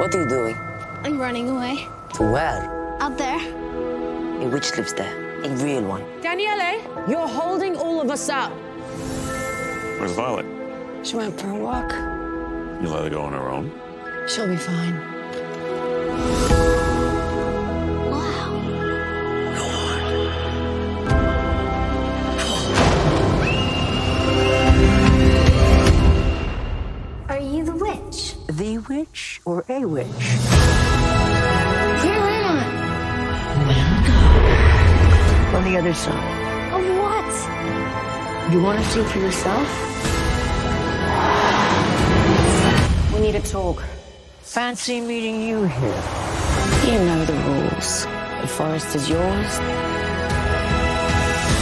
What are you doing? I'm running away. To where? Out there. A witch lives there. A real one. Daniele, you're holding all of us up. Where's Violet? She went for a walk. You let her go on her own? She'll be fine. Are you the witch? The witch or a witch? Where am I? On the other side. Of what? You want to see for yourself? We need to talk. Fancy meeting you here. You know the rules. The forest is yours.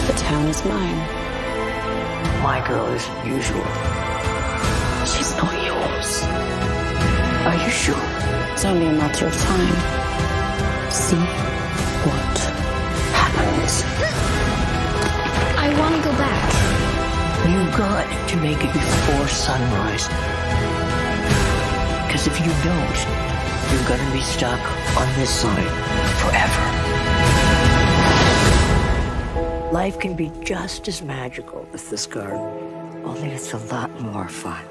The town is mine. My girl isn't usual. She's not yours. Are you? It's only a matter of time. See what happens. I want to go back. You've got to make it before sunrise. Because if you don't, you're going to be stuck on this side forever. Life can be just as magical as this garden, only it's a lot more fun.